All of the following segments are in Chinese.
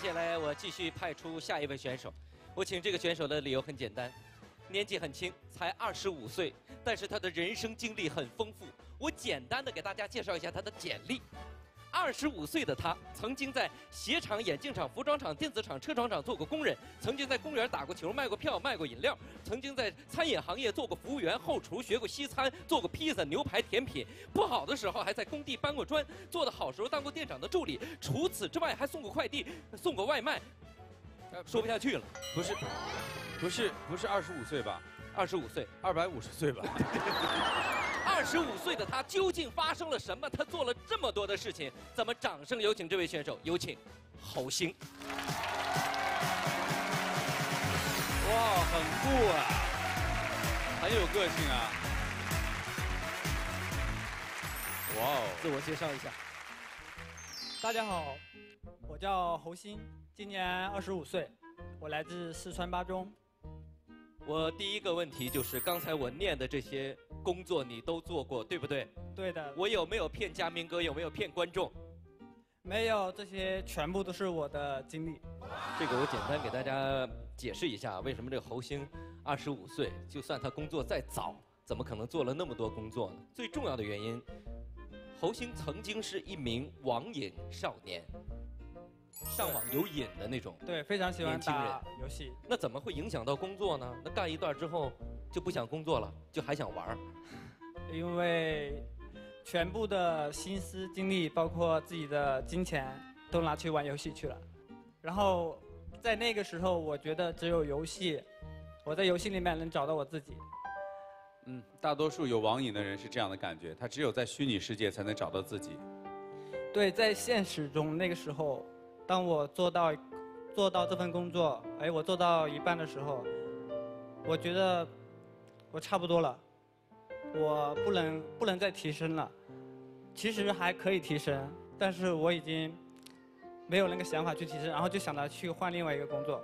接下来我继续派出下一位选手。我请这个选手的理由很简单，年纪很轻，才二十五岁，但是他的人生经历很丰富。我简单的给大家介绍一下他的简历。二十五岁的他，曾经在鞋厂、眼镜厂、服装厂、电子厂、车床厂做过工人，曾经在公园打过球、卖过票、卖过饮料，曾经在餐饮行业做过服务员、后厨，学过西餐，做过披萨、牛排、甜品。不好的时候还在工地搬过砖，做的好时候当过店长的助理。除此之外，还送过快递、送过外卖。说不下去了，不是，不是，不是二十五岁吧？二十五岁，二百五十岁吧？二十五岁的他究竟发生了什么？他做了这么多的事情，咱们掌声有请这位选手，有请侯星。哇，很酷啊，很有个性啊！哇哦，自我介绍一下。大家好，我叫侯鑫，今年二十五岁，我来自四川巴中。我第一个问题就是，刚才我念的这些工作你都做过，对不对？对的，我有没有骗嘉宾哥？有没有骗观众？没有，这些全部都是我的经历。这个我简单给大家解释一下，为什么这个侯星二十五岁，就算他工作再早，怎么可能做了那么多工作呢？最重要的原因，侯星曾经是一名网瘾少年，上网有瘾的那种。对，非常喜欢年轻人打游戏。那怎么会影响到工作呢？那干一段之后就不想工作了，就还想玩儿。因为全部的心思、精力，包括自己的金钱，都拿去玩游戏去了。然后在那个时候，我觉得只有游戏，我在游戏里面能找到我自己。嗯，大多数有网瘾的人是这样的感觉，他只有在虚拟世界才能找到自己。对，在现实中那个时候，当我做到做到这份工作，哎，我做到一半的时候，我觉得我差不多了，我不能不能再提升了。其实还可以提升，但是我已经没有那个想法去提升，然后就想着去换另外一个工作，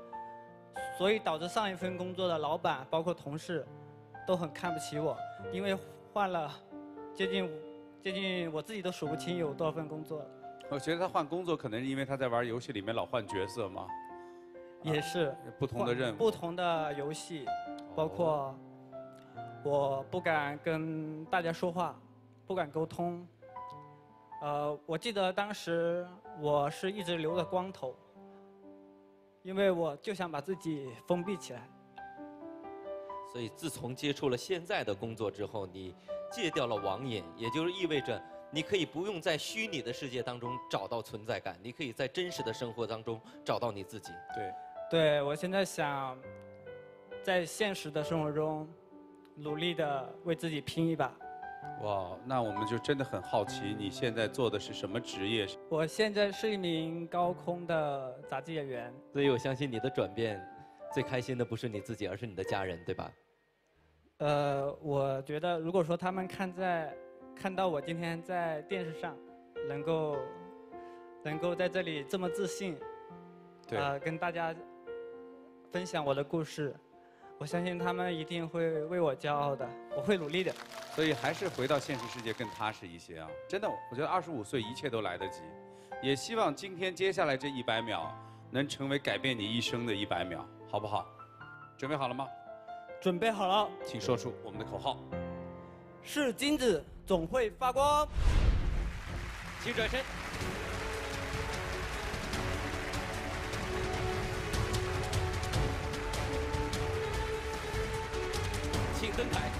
所以导致上一份工作的老板包括同事都很看不起我，因为换了接近接近我自己都数不清有多少份工作。我觉得他换工作可能是因为他在玩游戏里面老换角色嘛，也是不同的任务。不同的游戏，包括我不敢跟大家说话，不敢沟通。呃，我记得当时我是一直留着光头，因为我就想把自己封闭起来。所以自从接触了现在的工作之后，你戒掉了网瘾，也就是意味着你可以不用在虚拟的世界当中找到存在感，你可以在真实的生活当中找到你自己。对，对我现在想在现实的生活中努力的为自己拼一把。哇，那我们就真的很好奇，你现在做的是什么职业？我现在是一名高空的杂技演员。所以我相信你的转变，最开心的不是你自己，而是你的家人，对吧？呃，我觉得如果说他们看在看到我今天在电视上，能够能够在这里这么自信，对呃，跟大家分享我的故事，我相信他们一定会为我骄傲的，我会努力的。所以还是回到现实世界更踏实一些啊！真的，我觉得二十五岁一切都来得及，也希望今天接下来这一百秒能成为改变你一生的一百秒，好不好？准备好了吗？准备好了，请说出我们的口号。是金子总会发光。请转身。请登台。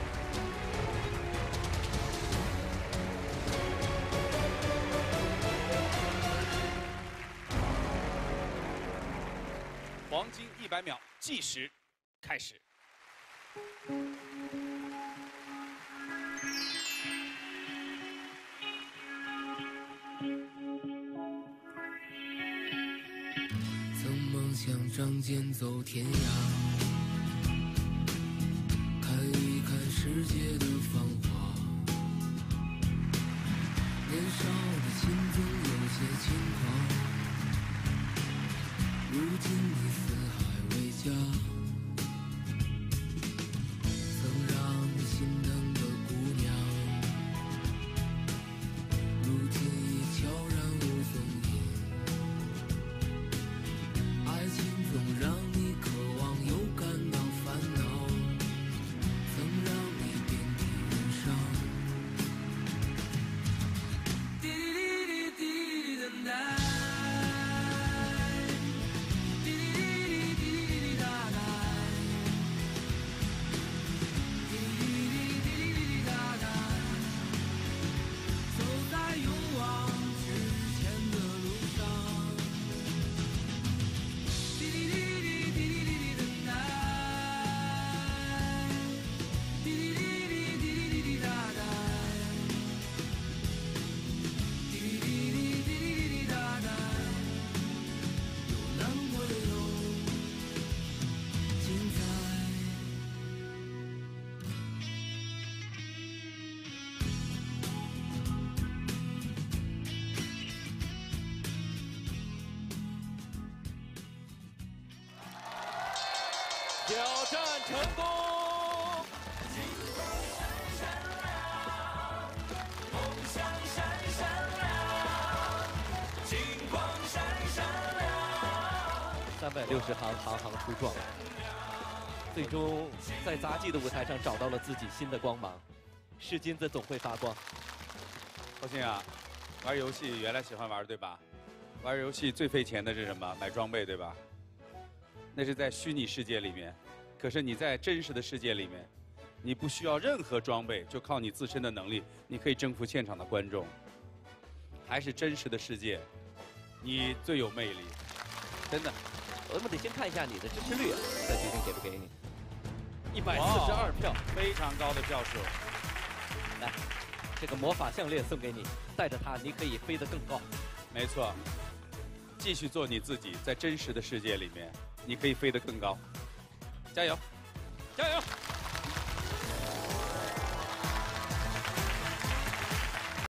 黄金一百秒计时开始。仗剑走天涯，看一看世界的繁华。年少的心总有挑战成功。三百六十行，行行出状元，最终在杂技的舞台上找到了自己新的光芒。是金子总会发光。高兴啊，玩游戏原来喜欢玩对吧？玩游戏最费钱的是什么？买装备对吧？那是在虚拟世界里面，可是你在真实的世界里面，你不需要任何装备，就靠你自身的能力，你可以征服现场的观众。还是真实的世界，你最有魅力，真的。我们得先看一下你的支持率，再决定给不给你。一百四十二票，非常高的票数。来，这个魔法项链送给你，带着它，你可以飞得更高。没错，继续做你自己，在真实的世界里面，你可以飞得更高。加油，加油！